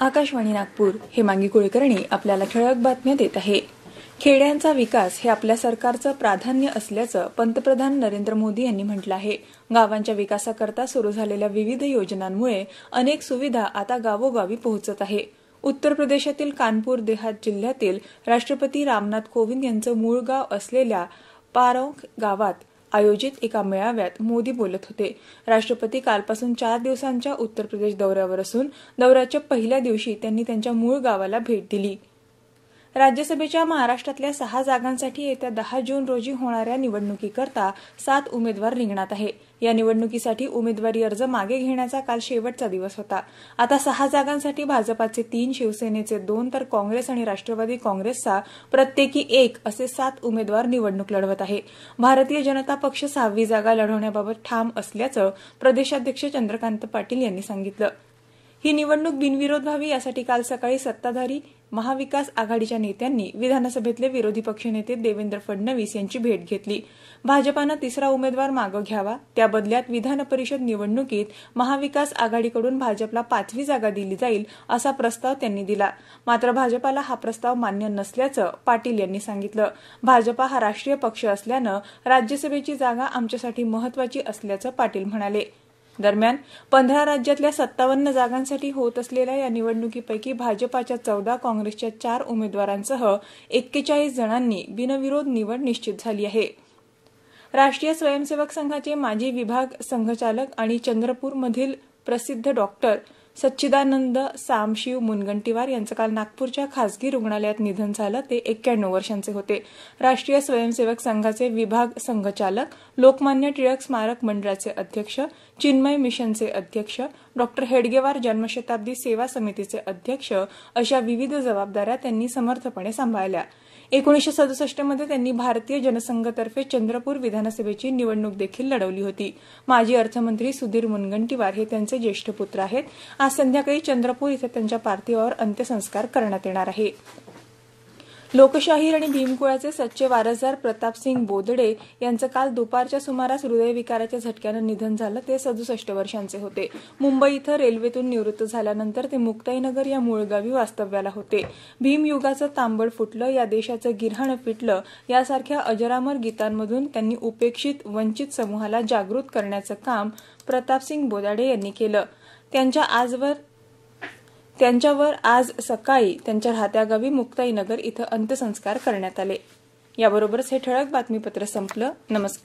आकाशवाणी नागपूर हेमांगी कुलकर्णी आपल्याला ठळक बातम्या देत आहे. खेड्यांचा विकास हे आपल्या सरकारचं प्राधान्य असल्याचं पंतप्रधान नरेंद्र मोदी यांनी म्हटलं आहे. गावांच्या विकासाकरता सुरू झालेल्या विविध योजनांमुळे अनेक सुविधा आता गावोगावी पोहोचत आहे. उत्तर प्रदेशातील कानपूर देहात जिल्ह्यातील राष्ट्रपती रामनाथ कोविंद यांचं मूळ गाव असलेल्या पारौख गावात आयोजित एका मेळाव्यात मोदी बोलत होते. राष्ट्रपती कालपासून चार दिवसांच्या उत्तर प्रदेश दौऱ्यावर असून दौऱ्याच्या पहिल्या दिवशी त्यांनी त्यांच्या मूळ गावाला भेट दिली. राज्यसभेच्या महाराष्ट्रातल्या सहा जागांसाठी येत्या दहा जून रोजी होणाऱ्या निवडणुकीकरता सात उमेदवार रिंगणात आहे. या निवडणुकीसाठी उमेदवारी अर्ज मागे घेण्याचा काल शेवटचा दिवस होता. आता सहा जागांसाठी भाजपाचे तीन शिवसेनेचे दोन तर काँग्रेस आणि राष्ट्रवादी काँग्रेसचा प्रत्येकी एक असे सात उमेदवार निवडणूक लढवत आहे. भारतीय जनता पक्ष सहावी जागा लढवण्याबाबत ठाम असल्याचं प्रदेशाध्यक्ष चंद्रकांत पाटील यांनी सांगितलं. ही निवडणूक बिनविरोध व्हावी यासाठी काल सकाळी सत्ताधारी महाविकास आघाडीच्या नेत्यांनी विधानसभेतले विरोधी पक्षनेते देवेंद्र फडणवीस यांची भेट घेतली. भाजपानं तिसरा उमेदवार मागं घ्यावा त्या बदल्यात विधान परिषद निवडणुकीत महाविकास आघाडीकडून भाजपला पाचवी जागा दिली जाईल असा प्रस्ताव त्यांनी दिला. मात्र भाजपाला हा प्रस्ताव मान्य नसल्याचं पाटील यांनी सांगितलं. भाजपा हा राष्ट्रीय पक्ष असल्यानं राज्यसभेची जागा आमच्यासाठी महत्वाची असल्याचं पाटील म्हणाले. दरम्यान पंधरा राज्यातल्या सत्तावन्न जागांसाठी होत असलेल्या या निवडणुकीपैकी भाजपाच्या चौदा काँग्रेसच्या चार उमेदवारांसह एक्केचाळीस जणांनी बिनविरोध निवड निश्चित झाली आहे. राष्ट्रीय स्वयंसेवक संघाचे माजी विभाग संघचालक आणि चंद्रपूरमधील प्रसिद्ध डॉक्टर सच्चिदानंद सामशिव मुनगंटीवार यांचं काल नागपूरच्या खासगी रुग्णालयात निधन झालं. ते एक्क्याण्णव वर्षांचे होते. राष्ट्रीय स्वयंसेवक संघाचे विभाग संघचालक लोकमान्य टिळक स्मारक मंडळाचे अध्यक्ष चिन्मय मिशनचे अध्यक्ष डॉक्टर हेडगेवार जन्मशताब्दी सेवा समितीचे अध्यक्ष अशा विविध जबाबदाऱ्या त्यांनी समर्थपणे सांभाळल्या. एकोणीसशे सदुसष्टमध्ये त्यांनी भारतीय जनसंघतर्फे चंद्रपूर विधानसभेची निवडणूक देखील लढवली होती. माजी अर्थमंत्री सुधीर मुनगंटीवार हे त्यांचे ज्येष्ठ पुत्र आहेत. आज संध्याकाळी चंद्रपूर इथं त्यांच्या पार्थिवावर अंत्यसंस्कार करण्यात येणार आहे. लोकशाहीर आणि भीमकुळाचे सच्चे वारसदार प्रतापसिंग बोदडे यांचं काल दुपारच्या सुमारास हृदयविकाराच्या झटक्यानं निधन झालं. ते सदुसष्ट वर्षांचे होते. मुंबई इथं रेल्वेतून निवृत्त झाल्यानंतर ते मुक्ताईनगर या मूळगावी वास्तव्याला होते. भीमयुगाचं तांबड फुटलं या देशाचं गिरहाणं फिटलं यासारख्या अजरामर गीतांमधून त्यांनी उपेक्षित वंचित समूहाला जागृत करण्याचं काम प्रतापसिंग बोदाडे यांनी केलं. त्यांच्या आजवर त्यांच्यावर आज सकाळी त्यांच्या राहत्या गावी मुक्ताईनगर इथं अंत्यसंस्कार करण्यात आले. याबरोबरच हे ठळक बातमीपत्र संपलं. नमस्कार.